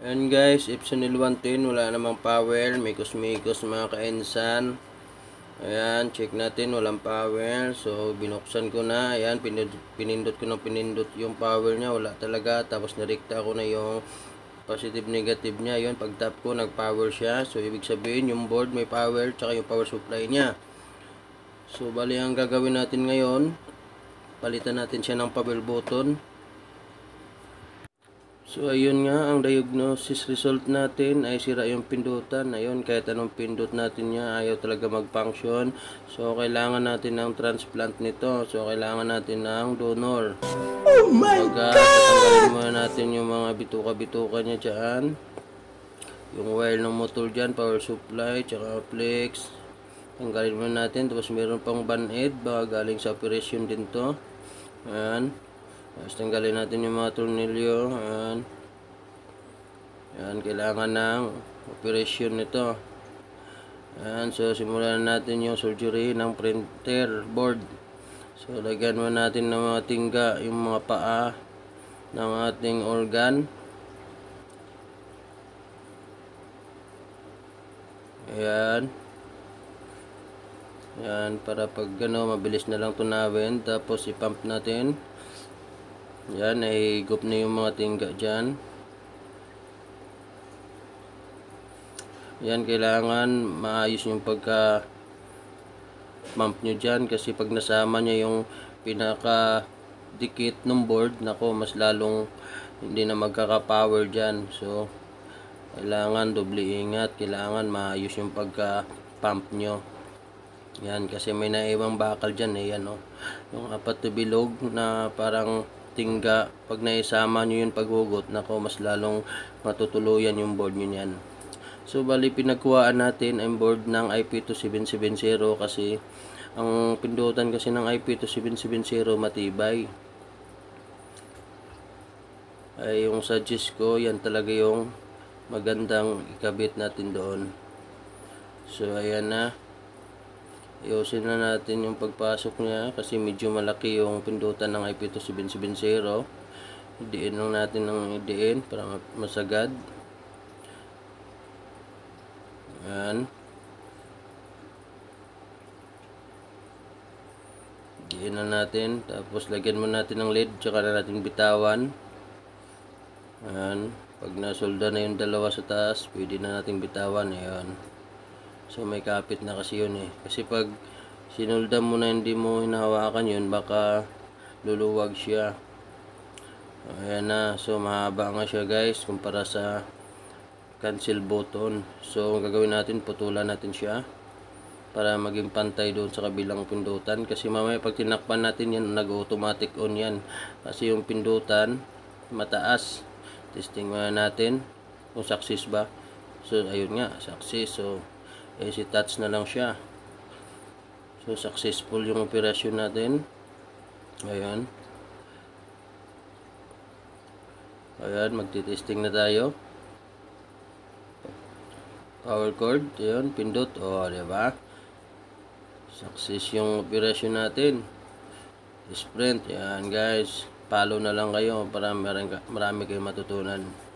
Ayan guys, Epsonil 110, wala namang power, mikos-mikos mga kainsan. Ayan, check natin, walang power. So, binuksan ko na. Ayan, pinindot, ko ng pinindot yung power niya. Wala talaga. Tapos, narikta ko na yung positive negative niya. Yun, pag tap ko, nag-power siya. So, ibig sabihin, yung board may power, tsaka yung power supply niya. So, bali ang gagawin natin ngayon, palitan natin siya ng power button. So ayun nga, ang diagnosis result natin ay sira yung pindutan. Ayun, kahit anong pindot natin niya, ayaw talaga mag-function. So kailangan natin ng transplant nito. So kailangan natin ng donor. Oh my God! Tatanggalin muna natin yung mga bituka-bituka niya dyan. Yung wire ng motor dyan, power supply, tsaka flex. Tanggalin muna natin. Tapos meron pang band-aid, baka galing sa operation din to. Ayan. Tapos tanggalin natin yung mga tornilyo. Ayan. Ayan, kailangan ng operation nito. Ayan, so simulan natin yung surgery ng printer board. So lagyan mo natin ng mga tingga, yung mga paa ng ating organ. Ayan. Ayan, para pag ano, mabilis na lang tunawin. Tapos ipump natin. Yan, ay gup na yung mga tingga dyan. Yan, kailangan maayos yung pagka pump nyo dyan. Kasi pag nasama nyo yung pinaka dikit ng board, nako, mas lalong hindi na magkaka-power dyan. So, kailangan doble ingat. Kailangan maayos yung pagka pump nyo. Yan, kasi may naiwang bakal dyan eh, yan oh. Yung apat na bilog na parang tingga, pag naisama nyo yung paghugot, nako mas lalong matutuluyan yung board nyo yan. So, bali pinagkuhaan natin ang board ng IP2770 kasi ang pindutan kasi ng IP2770 matibay. Ay, yung suggest ko, yan talaga yung magandang ikabit natin doon. So, ayan na. Ayusin na natin yung pagpasok niya kasi medyo malaki yung pindutan ng IP2770. Idiin lang natin ng idiin para masagad. Ayan. Idiin na natin. Tapos lagyan mo natin ng lid tsaka na natin bitawan. Ayan. Pag nasolda na yung dalawa sa taas, pwede na natin bitawan. Ayan. So may kapit na kasi yun eh. Kasi pag sinulda mo na hindi mo hinahawakan yun, baka luluwag siya. Ayan na. So mahaba nga siya guys kumpara sa cancel button. So ang gagawin natin, putulan natin siya para maging pantay doon sa kabilang pindutan. Kasi mamaya pag tinakpan natin yan, nag-automatic on yan. Kasi yung pindutan, mataas. Testing natin kung success ba. So ayun nga, success. So eh si touch na lang siya. So successful yung operasyon natin. Ayan. Ayan magti-testing na tayo. Power cord ayan pindot. O oh, diba success yung operasyon natin. Sprint ayan guys. Follow na lang kayo para marami, marami kayo matutunan